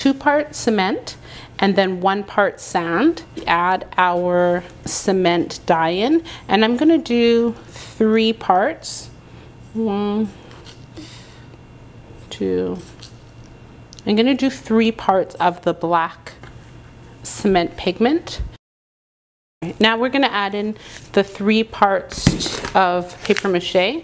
two part cement and then one part sand. Add our cement dye in and I'm gonna do three parts. One, two, I'm gonna do three parts of the black cement pigment. Now we're gonna add in the three parts of paper mache.